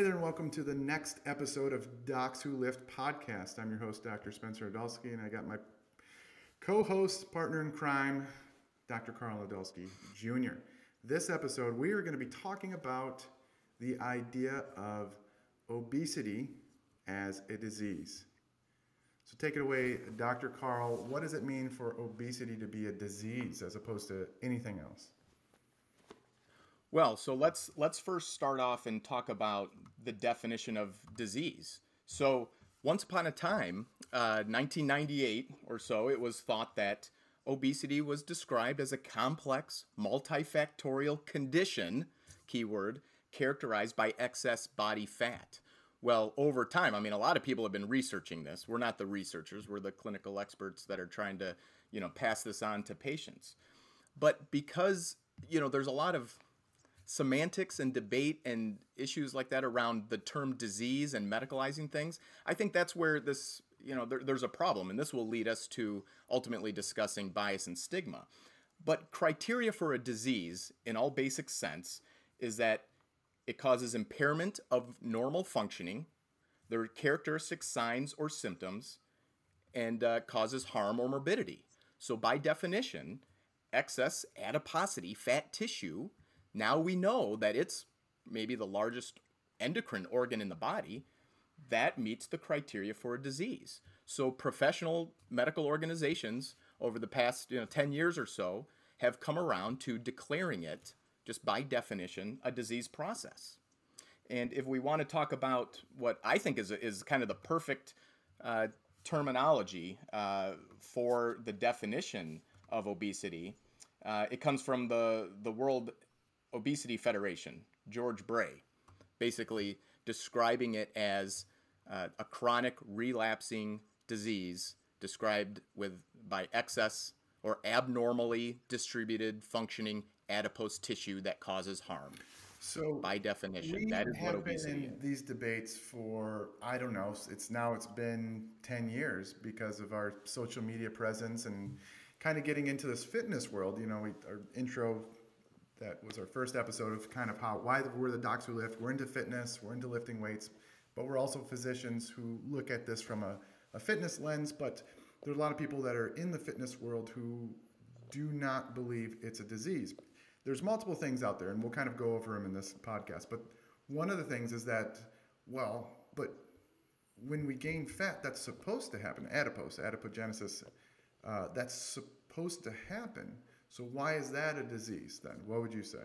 Hey there, and welcome to the next episode of Docs Who Lift podcast. I'm your host, Dr. Spencer Nadolsky, and I got my co host, partner in crime, Dr. Karl Nadolsky Jr. This episode, we are going to be talking about the idea of obesity as a disease. So take it away, Dr. Karl. What does it mean for obesity to be a disease as opposed to anything else? Well, so let's let's first start off and talk about the definition of disease. So once upon a time, uh, 1998 or so, it was thought that obesity was described as a complex, multifactorial condition, keyword, characterized by excess body fat. Well, over time, I mean, a lot of people have been researching this. We're not the researchers, we're the clinical experts that are trying to, you know, pass this on to patients. But because, you know, there's a lot of semantics and debate and issues like that around the term disease and medicalizing things, I think that's where this, you know, there, there's a problem. And this will lead us to ultimately discussing bias and stigma. But criteria for a disease, in all basic sense, is that it causes impairment of normal functioning, there are characteristic signs or symptoms, and uh, causes harm or morbidity. So, by definition, excess adiposity, fat tissue, now we know that it's maybe the largest endocrine organ in the body. That meets the criteria for a disease. So professional medical organizations over the past you know, 10 years or so have come around to declaring it, just by definition, a disease process. And if we want to talk about what I think is, is kind of the perfect uh, terminology uh, for the definition of obesity, uh, it comes from the, the World Obesity Federation, George Bray, basically describing it as uh, a chronic relapsing disease described with by excess or abnormally distributed functioning adipose tissue that causes harm. So by definition, that is what obesity been in these debates for I don't know. It's now it's been ten years because of our social media presence and kind of getting into this fitness world. You know, we, our intro that was our first episode of kind of how why we're the docs who lift. We're into fitness, we're into lifting weights, but we're also physicians who look at this from a, a fitness lens. But there's a lot of people that are in the fitness world who do not believe it's a disease. There's multiple things out there, and we'll kind of go over them in this podcast. But one of the things is that, well, but when we gain fat, that's supposed to happen. Adipose, adipogenesis, uh, that's supposed to happen. So why is that a disease then? What would you say?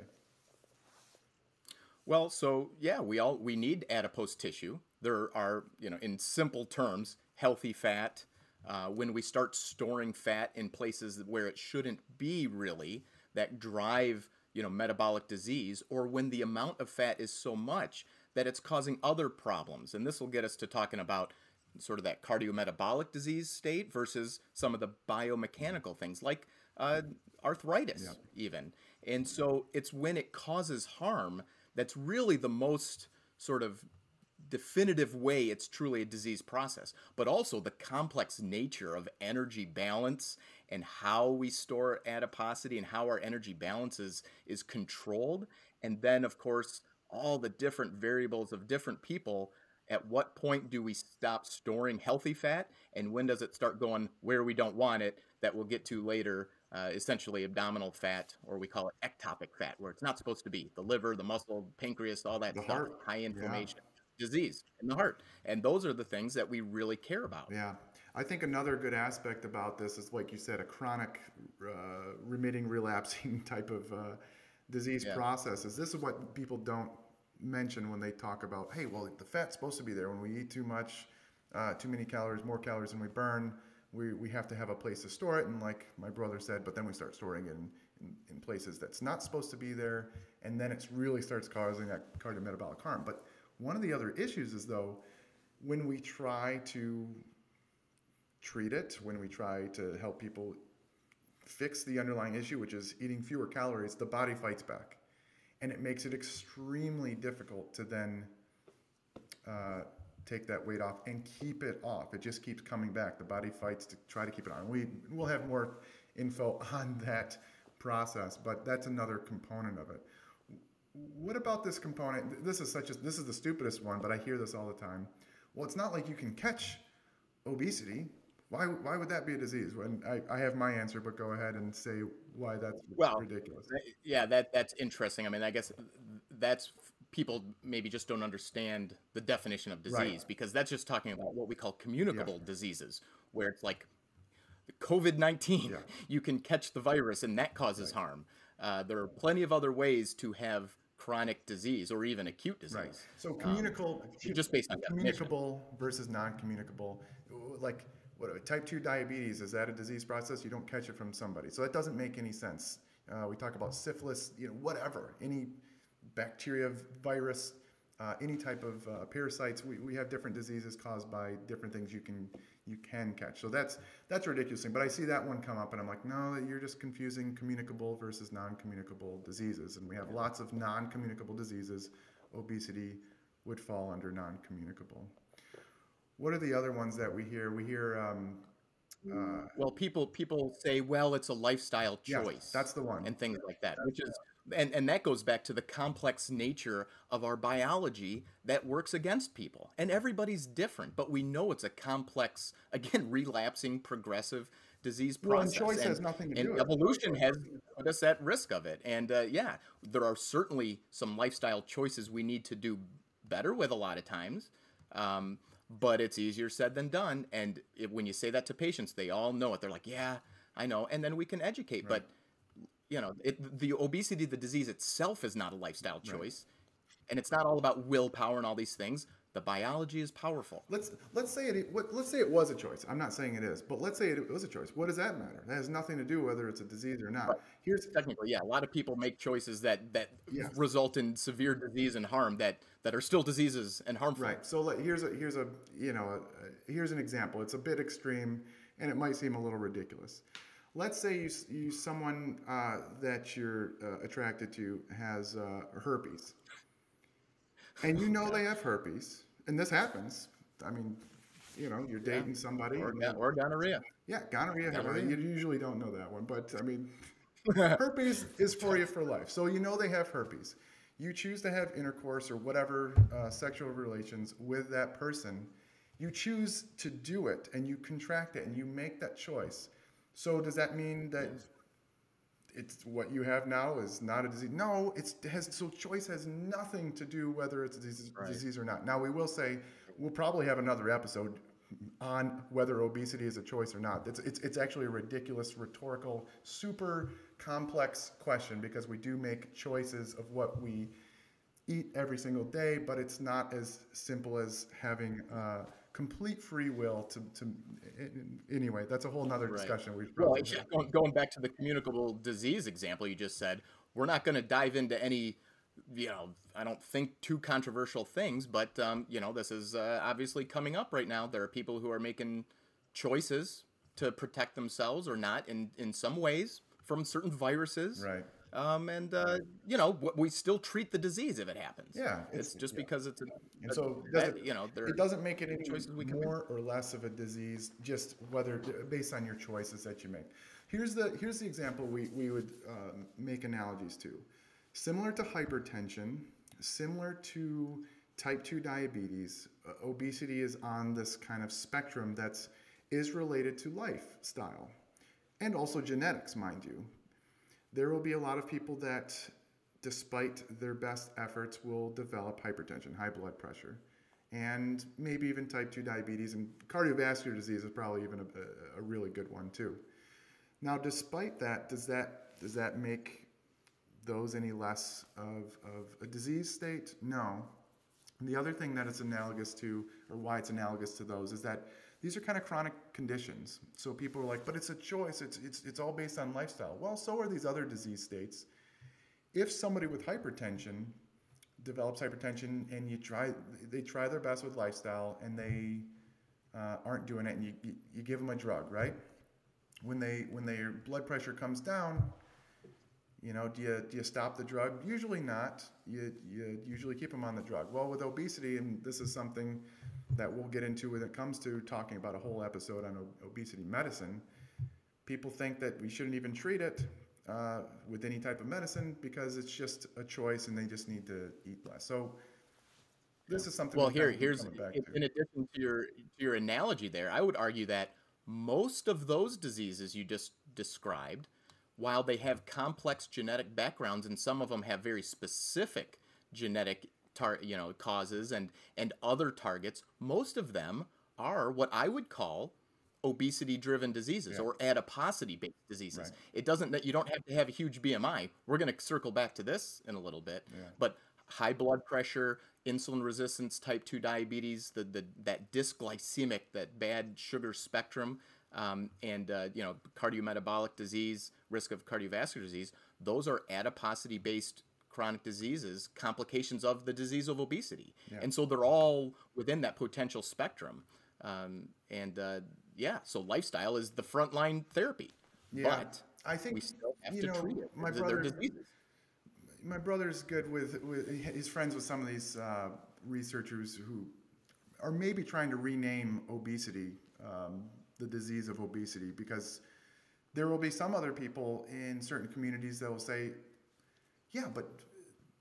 Well, so yeah, we all we need adipose tissue. There are, you know, in simple terms, healthy fat. Uh, when we start storing fat in places where it shouldn't be, really, that drive you know metabolic disease, or when the amount of fat is so much that it's causing other problems. And this will get us to talking about sort of that cardiometabolic disease state versus some of the biomechanical things like uh, arthritis, yeah. even. And so it's when it causes harm that's really the most sort of definitive way it's truly a disease process, but also the complex nature of energy balance and how we store adiposity and how our energy balance is, is controlled. And then, of course, all the different variables of different people at what point do we stop storing healthy fat and when does it start going where we don't want it that we'll get to later uh, essentially abdominal fat or we call it ectopic fat where it's not supposed to be the liver the muscle pancreas all that the stuff heart. high inflammation yeah. disease in the heart and those are the things that we really care about yeah i think another good aspect about this is like you said a chronic uh, remitting relapsing type of uh, disease yeah. process is this is what people don't mention when they talk about, hey, well, the fat's supposed to be there when we eat too much, uh, too many calories, more calories than we burn. We, we have to have a place to store it. And like my brother said, but then we start storing it in, in, in places that's not supposed to be there. And then it really starts causing that cardiometabolic harm. But one of the other issues is, though, when we try to treat it, when we try to help people fix the underlying issue, which is eating fewer calories, the body fights back and it makes it extremely difficult to then uh, take that weight off and keep it off. It just keeps coming back. The body fights to try to keep it on. We will have more info on that process, but that's another component of it. what about this component? This is such a this is the stupidest one, but I hear this all the time. Well, it's not like you can catch obesity. Why, why would that be a disease? When I, I have my answer, but go ahead and say why that's well, ridiculous. Yeah, that that's interesting. I mean, I guess that's people maybe just don't understand the definition of disease right. because that's just talking about what we call communicable yeah. diseases, where it's like the COVID 19, yeah. you can catch the virus and that causes right. harm. Uh, there are plenty of other ways to have chronic disease or even acute disease. Right. So communicable, um, just based on communicable definition. versus non-communicable, like what type 2 diabetes is that a disease process you don't catch it from somebody so that doesn't make any sense uh, we talk about syphilis you know whatever any bacteria virus uh, any type of uh, parasites we, we have different diseases caused by different things you can you can catch so that's that's ridiculous thing. but i see that one come up and i'm like no you're just confusing communicable versus non-communicable diseases and we have lots of non-communicable diseases obesity would fall under non-communicable what are the other ones that we hear? We hear. Um, uh, well, people people say, well, it's a lifestyle choice. Yes, that's the one, and things like that, which is. And, and that goes back to the complex nature of our biology that works against people. And everybody's different, but we know it's a complex, again, relapsing, progressive disease process. Well, and choice and, has nothing to and do evolution has put us at risk of it. And uh, yeah, there are certainly some lifestyle choices we need to do better with a lot of times. Um, but it's easier said than done. And it, when you say that to patients, they all know it. They're like, yeah, I know. And then we can educate. Right. But, you know, it, the obesity, the disease itself is not a lifestyle choice. Right. And it's not all about willpower and all these things. The biology is powerful. Let's let's say it. Let's say it was a choice. I'm not saying it is, but let's say it was a choice. What does that matter? That has nothing to do whether it's a disease or not. Right. Here's technically, yeah. A lot of people make choices that that yes. result in severe disease and harm that that are still diseases and harmful. Right. So here's a here's a you know a, here's an example. It's a bit extreme, and it might seem a little ridiculous. Let's say you, you someone uh, that you're uh, attracted to has uh, herpes, and you know they have herpes and this happens. I mean, you know, you're dating yeah. somebody or, or, gonorrhea. Yeah, gonorrhea. gonorrhea. You usually don't know that one, but I mean, herpes is for you for life. So you know they have herpes. You choose to have intercourse or whatever uh, sexual relations with that person. You choose to do it, and you contract it, and you make that choice. So does that mean that it's what you have now is not a disease. No, it's it has so choice has nothing to do whether it's a disease, right. disease or not. Now we will say we'll probably have another episode on whether obesity is a choice or not. It's it's it's actually a ridiculous rhetorical super complex question because we do make choices of what we eat every single day, but it's not as simple as having uh, complete free will to, to anyway that's a whole nother discussion. Right. well, going, going back to the communicable disease example you just said we're not going to dive into any you know i don't think too controversial things but um, you know this is uh, obviously coming up right now. There are people who are making choices to protect themselves or not in in some ways from certain viruses. Right um, and uh, you know we still treat the disease if it happens. Yeah, it's, it's just yeah. because it's a, and so that, you know it doesn't make it any choices we more or less of a disease, just whether based on your choices that you make. Here's the here's the example we we would um, make analogies to, similar to hypertension, similar to type 2 diabetes uh, obesity is on this kind of spectrum that's is related to lifestyle and also genetics mind you there will be a lot of people that, despite their best efforts, will develop hypertension, high blood pressure, and maybe even type 2 diabetes. And cardiovascular disease is probably even a, a really good one, too. Now, despite that, does that, does that make those any less of, of a disease state? No. And the other thing that it's analogous to, or why it's analogous to those, is that these are kind of chronic conditions. So people are like, but it's a choice. It's, it's, it's all based on lifestyle. Well, so are these other disease states. If somebody with hypertension develops hypertension and you try, they try their best with lifestyle and they uh, aren't doing it and you, you, you give them a drug, right? When, they, when their blood pressure comes down, you know, do you, do you stop the drug? Usually not. You, you usually keep them on the drug. Well, with obesity, and this is something that we'll get into when it comes to talking about a whole episode on obesity medicine. People think that we shouldn't even treat it. uh, with any type of medicine because it's just a choice and they just need to eat less. So this is something. Well, here, here's in, in addition to your to your analogy there, I would argue that most of those diseases you just described, while they have complex genetic backgrounds and some of them have very specific genetic tar- you know causes and and other targets, most of them are what I would call obesity driven diseases yeah. or adiposity based diseases. Right. It doesn't that you don't have to have a huge BMI. We're going to circle back to this in a little bit. Yeah. But high blood pressure, insulin resistance, type 2 diabetes, the, the that dysglycemic, that bad sugar spectrum, um, and uh, you know cardiometabolic disease, risk of cardiovascular disease, those are adiposity based chronic diseases, complications of the disease of obesity. Yeah. And so they're all within that potential spectrum. Um, and uh, yeah, so lifestyle is the frontline therapy. Yeah, but I think we still have to know, treat it. My brother, my brother's good with, with his friends with some of these uh, researchers who are maybe trying to rename obesity, um, the disease of obesity, because there will be some other people in certain communities that will say, yeah, but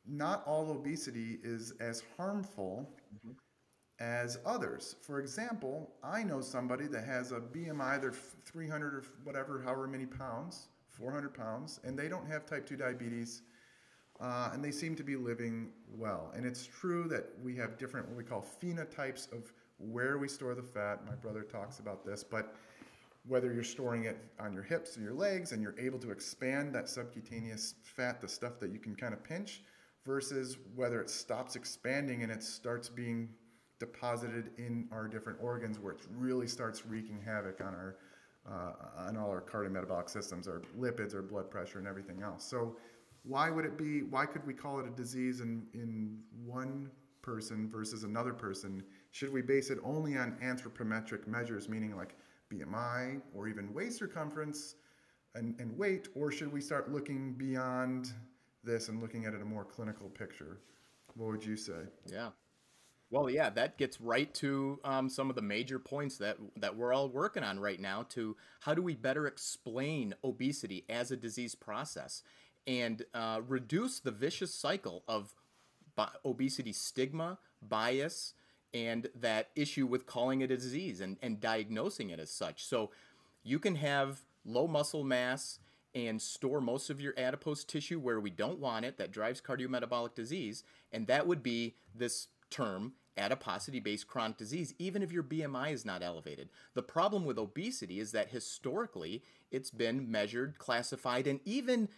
not all obesity is as harmful mm-hmm as others. For example, I know somebody that has a BMI, they're 300 or whatever, however many pounds, 400 pounds, and they don't have type 2 diabetes, uh, and they seem to be living well. And it's true that we have different, what we call phenotypes of where we store the fat. My brother talks about this, but whether you're storing it on your hips and your legs and you're able to expand that subcutaneous fat, the stuff that you can kind of pinch, versus whether it stops expanding and it starts being deposited in our different organs where it really starts wreaking havoc on our uh, on all our cardiometabolic systems, our lipids, our blood pressure, and everything else. So, why would it be? Why could we call it a disease in in one person versus another person? Should we base it only on anthropometric measures, meaning like BMI or even waist circumference and, and weight, or should we start looking beyond this and looking at it a more clinical picture? What would you say? Yeah. Well, yeah, that gets right to um, some of the major points that that we're all working on right now. To how do we better explain obesity as a disease process and uh, reduce the vicious cycle of obesity stigma, bias, and that issue with calling it a disease and, and diagnosing it as such. So you can have low muscle mass and store most of your adipose tissue where we don't want it that drives cardiometabolic disease and that would be this term adiposity based chronic disease, even if your BMI is not elevated. The problem with obesity is that historically it's been measured, classified, and even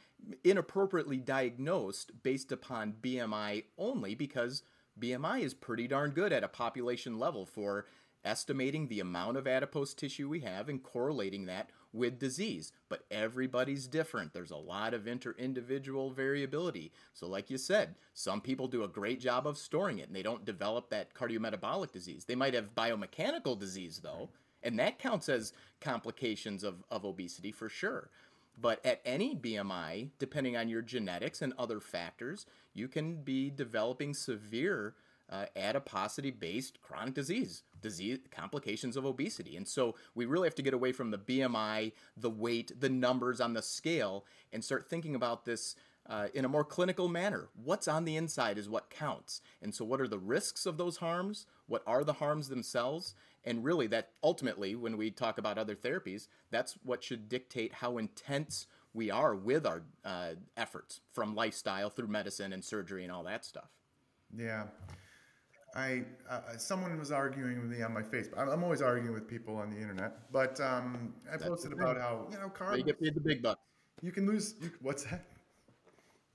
inappropriately diagnosed based upon BMI only because BMI is pretty darn good at a population level for estimating the amount of adipose tissue we have and correlating that with disease. But everybody's different. There's a lot of inter individual variability. So, like you said, some people do a great job of storing it and they don't develop that cardiometabolic disease. They might have biomechanical disease, though, and that counts as complications of, of obesity for sure. But at any BMI, depending on your genetics and other factors, you can be developing severe uh, adiposity based chronic disease, disease complications of obesity. And so we really have to get away from the BMI, the weight, the numbers on the scale, and start thinking about this uh, in a more clinical manner. What's on the inside is what counts. And so, what are the risks of those harms? What are the harms themselves? And really, that ultimately, when we talk about other therapies, that's what should dictate how intense we are with our uh, efforts from lifestyle through medicine and surgery and all that stuff. Yeah. I uh, someone was arguing with me on my Facebook. I'm always arguing with people on the internet, but um, I posted about how you know carbs. You get paid the big bucks. You can lose. You, what's that?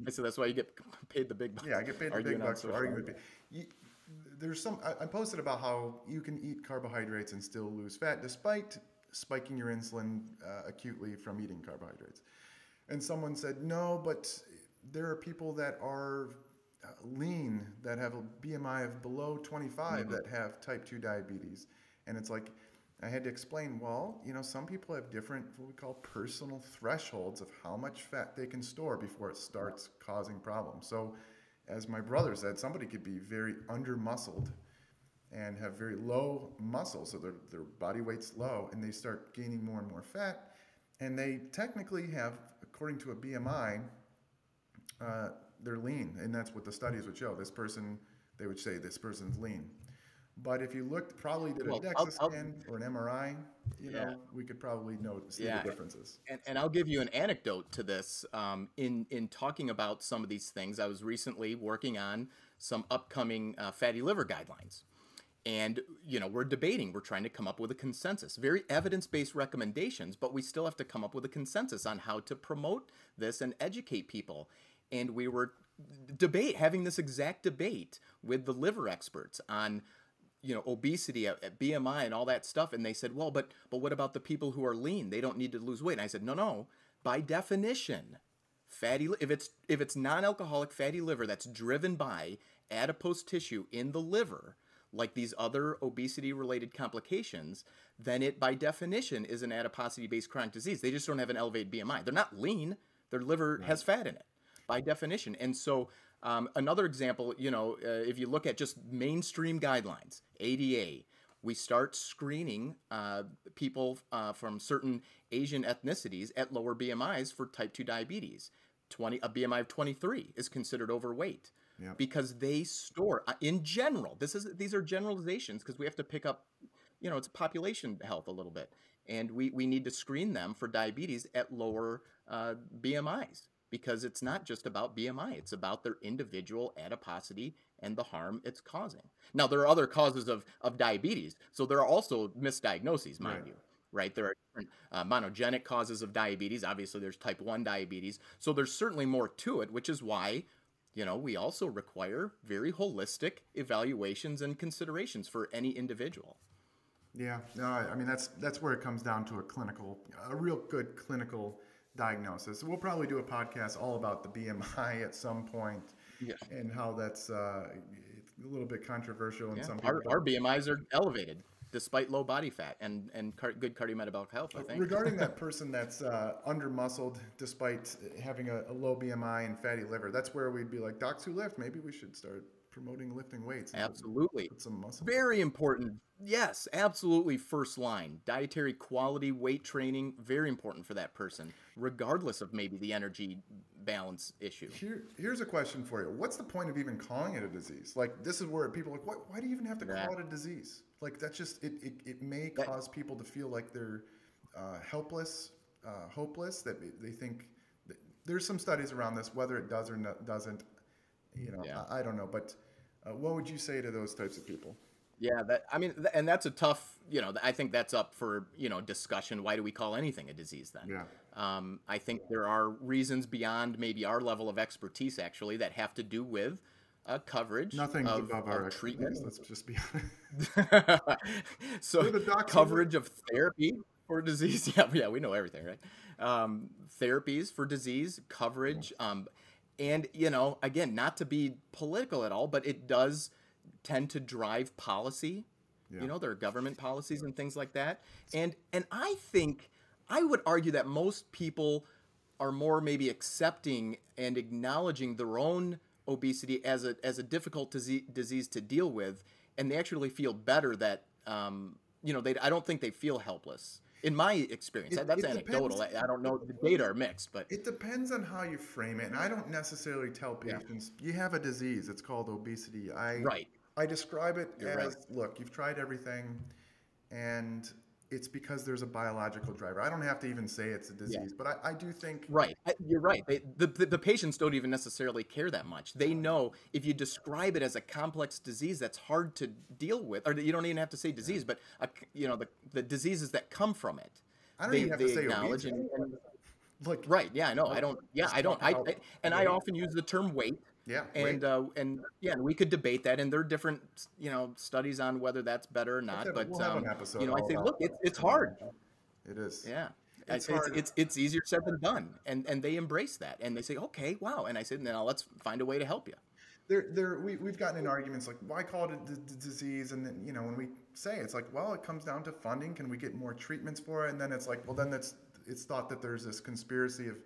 I said that's why you get paid the big bucks. Yeah, I get paid the big bucks for arguing with people. You, there's some. I, I posted about how you can eat carbohydrates and still lose fat, despite spiking your insulin uh, acutely from eating carbohydrates. And someone said, no, but there are people that are uh, lean that have a BMI of below 25 mm-hmm. that have type 2 diabetes. And it's like, I had to explain, well, you know, some people have different, what we call personal thresholds of how much fat they can store before it starts causing problems. So, as my brother said, somebody could be very under muscled and have very low muscle, so their, their body weight's low, and they start gaining more and more fat. And they technically have according to a BMI, uh, they're lean, and that's what the studies would show. This person, they would say this person's lean. But if you looked, probably did a well, DEXA scan or an MRI, you yeah. know, we could probably see yeah. the differences. And, and I'll give you an anecdote to this. Um, in in talking about some of these things, I was recently working on some upcoming uh, fatty liver guidelines, and you know we're debating. We're trying to come up with a consensus, very evidence based recommendations, but we still have to come up with a consensus on how to promote this and educate people. And we were debate having this exact debate with the liver experts on you know obesity uh, at, at, BMI and all that stuff and they said well but but what about the people who are lean? They don't need to lose weight. And I said no no. By definition fatty if it's if it's non-alcoholic fatty liver that's driven by adipose tissue in the liver like these other obesity related complications then it by definition is an adiposity based chronic disease. They just don't have an elevated BMI they're not lean. Their liver right. has fat in it by definition. And so um, another example, you know, uh, if you look at just mainstream guidelines, ADA, we start screening uh, people uh, from certain Asian ethnicities at lower BMIs for type 2 diabetes. 20, a BMI of 23 is considered overweight yep. because they store, uh, in general, this is these are generalizations because we have to pick up, you know, it's population health a little bit. And we, we need to screen them for diabetes at lower uh, BMIs because it's not just about BMI, it's about their individual adiposity and the harm it's causing. Now, there are other causes of, of diabetes, so there are also misdiagnoses, mind right. you. Right, there are different uh, monogenic causes of diabetes. Obviously, there's type one diabetes, so there's certainly more to it, which is why you know, we also require very holistic evaluations and considerations for any individual. Yeah, no, I mean that's that's where it comes down to a clinical, a real good clinical diagnosis. We'll probably do a podcast all about the BMI at some point yeah. and how that's uh, a little bit controversial in yeah. some people. Our, our, BMIs are elevated despite low body fat and, and car- good cardiometabolic health, I think. Regarding that person that's uh, under muscled despite having a, a low BMI and fatty liver, that's where we'd be like, docs who lift, maybe we should start promoting lifting weights. Absolutely. Put some muscle. Very important. Yes, absolutely. First line dietary quality, weight training, very important for that person, regardless of maybe the energy balance issue. Here, here's a question for you. What's the point of even calling it a disease? Like, this is where people are like, why, why do you even have to call it a disease? Like, that's just, it, it, it may that, cause people to feel like they're uh, helpless, uh, hopeless, that they think. there's some studies around this, whether it does or no, doesn't. You know, yeah. I, I, don't know, but uh, what would you say to those types of people? Yeah, that I mean, and that's a tough. You know, I think that's up for you know discussion. Why do we call anything a disease then? Yeah. Um, I think there are reasons beyond maybe our level of expertise actually that have to do with uh, coverage. Nothing of, above our treatment. Let's just be honest. so coverage of therapy for disease. Yeah, yeah, we know everything, right? Um, therapies for disease, coverage. Um, and, you know, again, not to be political at all, but it does tend to drive policy. Yeah. You know, there are government policies and things like that. And and I think I would argue that most people are more maybe accepting and acknowledging their own obesity as a as a difficult disease, disease to deal with, and they actually feel better that um, you know they I don't think they feel helpless in my experience. It, that's it anecdotal. I, I, don't know. The data are mixed, but it depends on how you frame it. And I don't necessarily tell patients yeah. you have a disease. It's called obesity. I right. I describe it You're as right. look, you've tried everything, and it's because there's a biological driver. I don't have to even say it's a disease, yeah. but I, I, do think right. You're right. They, the, the, the patients don't even necessarily care that much. They know if you describe it as a complex disease that's hard to deal with, or you don't even have to say disease, but a, you know the the diseases that come from it. I don't they, even have to say acknowledge and, and, like right. Yeah, I know. I don't. Yeah, I don't. I, I and I often use the term weight yeah. And uh, and yeah, we could debate that, and there are different you know studies on whether that's better or not. but we'll um, you know, I say, look, it's it's hard. It is. Yeah. It's, it's, it's, it's easier said than done, and and they embrace that, and they say, okay, wow, and I said, now let's find a way to help you. There, there, we, we've gotten in arguments like, why call it a d- d- disease? And then, you know, when we say it's like, well, it comes down to funding. Can we get more treatments for it? And then it's like, well, then that's it's thought that there's this conspiracy of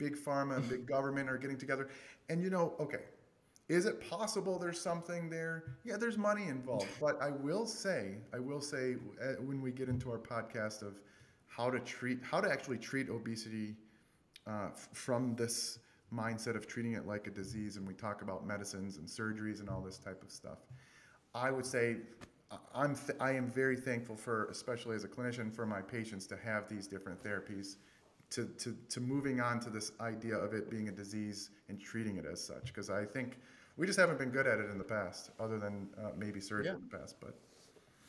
big pharma and big government are getting together. And you know, okay, is it possible there's something there? Yeah, there's money involved. But I will say, I will say, uh, when we get into our podcast of how to treat, how to actually treat obesity uh, from this mindset of treating it like a disease, and we talk about medicines and surgeries and all this type of stuff. I would say I'm th- I am very thankful for, especially as a clinician, for my patients to have these different therapies, to, to, to moving on to this idea of it being a disease and treating it as such. Because I think we just haven't been good at it in the past, other than uh, maybe surgery yeah. in the past. But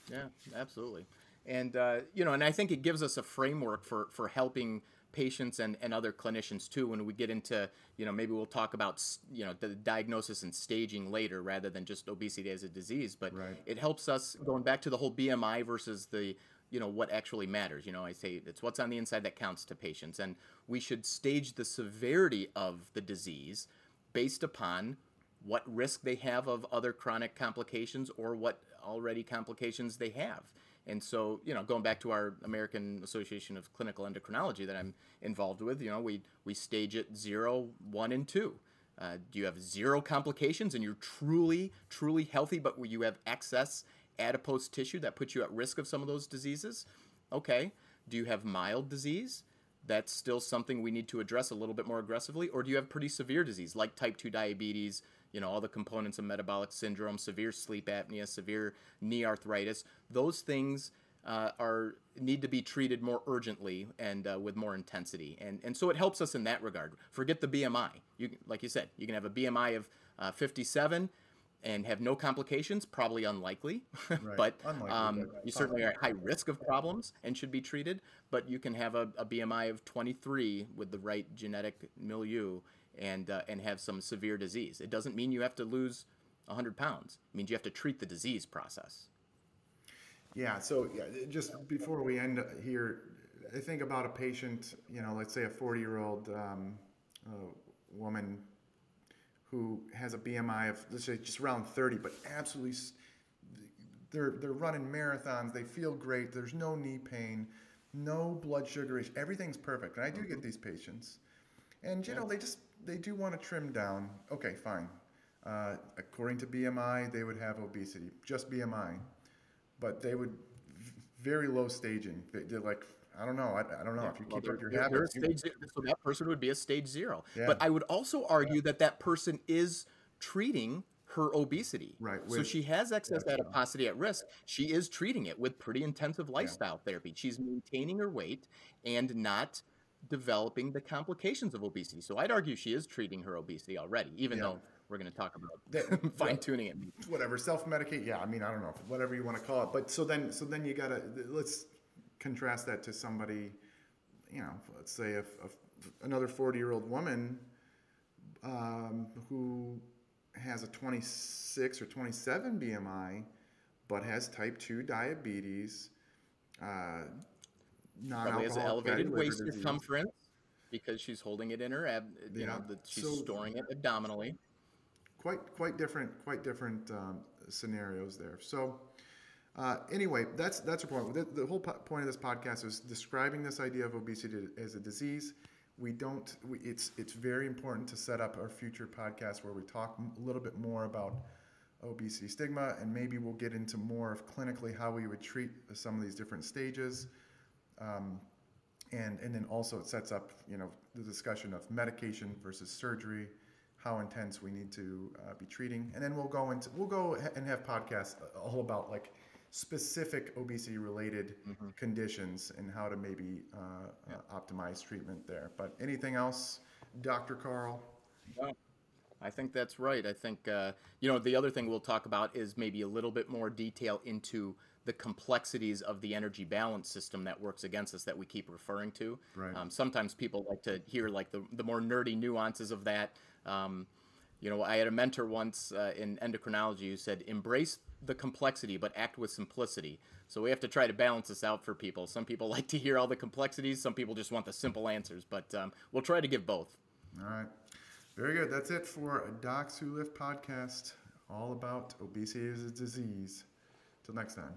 yeah, absolutely. And uh, you know, and I think it gives us a framework for for helping patients and, and other clinicians too when we get into you know maybe we'll talk about you know the diagnosis and staging later rather than just obesity as a disease but right. it helps us going back to the whole bmi versus the you know what actually matters you know i say it's what's on the inside that counts to patients and we should stage the severity of the disease based upon what risk they have of other chronic complications or what already complications they have and so, you know, going back to our American Association of Clinical Endocrinology that I'm involved with, you know, we, we stage it zero, one, and two. Uh, do you have zero complications and you're truly, truly healthy, but you have excess adipose tissue that puts you at risk of some of those diseases? Okay. Do you have mild disease? That's still something we need to address a little bit more aggressively. Or do you have pretty severe disease like type 2 diabetes, you know, all the components of metabolic syndrome, severe sleep apnea, severe knee arthritis. Those things uh, are need to be treated more urgently and uh, with more intensity. And and so it helps us in that regard. Forget the BMI. You like you said, you can have a BMI of uh, 57 and have no complications, probably unlikely, right. but unlikely, um, you certainly are at high risk of problems and should be treated. But you can have a, a BMI of 23 with the right genetic milieu and uh, and have some severe disease. It doesn't mean you have to lose 100 pounds. It means you have to treat the disease process. Yeah. So yeah, just before we end here, I think about a patient. You know, let's say a 40 year old um, uh, woman who has a BMI of let's say just around 30, but absolutely. They're, they're running marathons. They feel great. There's no knee pain, no blood sugar issue. Everything's perfect. And I do get mm-hmm. these patients. And, you know, they just they do want to trim down. Okay, fine. Uh, according to BMI, they would have obesity, just BMI, but they would very low staging. They, did like, I don't know, I, I don't know yeah, if you well, keep up your habits. You, so that person would be a stage zero. Yeah. But I would also argue yeah. that that person is treating her obesity. Right. With, so she has excess adiposity at risk. She is treating it with pretty intensive lifestyle therapy. She's maintaining her weight and not developing the complications of obesity. So I'd argue she is treating her obesity already, even though we're going to talk about fine tuning it. Whatever, self medicate. Yeah, I mean, I don't know, whatever you want to call it. But so then, so then you got to let's contrast that to somebody, you know, let's say if, if another forty year old woman um, who has a twenty six or twenty seven BMI, but has type two diabetes. Uh, probably has an elevated waist circumference because she's holding it in her ab. You yeah. know, the, she's so, storing it abdominally. Quite, quite different, quite different um, scenarios there. So, uh, anyway, that's that's a point. The, the whole po- point of this podcast is describing this idea of obesity as a disease. We don't. We, it's it's very important to set up our future podcast where we talk a little bit more about obesity stigma, and maybe we'll get into more of clinically how we would treat some of these different stages. Um, and, and then also it sets up, you know, the discussion of medication versus surgery, how intense we need to uh, be treating. And then we'll go into, we'll go and have podcasts all about like specific obesity related mm-hmm. conditions and how to maybe uh, yeah. uh, optimize treatment there. But anything else, Dr. Karl? No. I think that's right. I think, uh, you know, the other thing we'll talk about is maybe a little bit more detail into the complexities of the energy balance system that works against us that we keep referring to. Right. Um, sometimes people like to hear like the, the more nerdy nuances of that. Um, you know, I had a mentor once uh, in endocrinology who said, embrace the complexity, but act with simplicity. So we have to try to balance this out for people. Some people like to hear all the complexities, some people just want the simple answers, but um, we'll try to give both. All right. Very good. That's it for Docs Who Lift podcast, all about obesity as a disease. Till next time.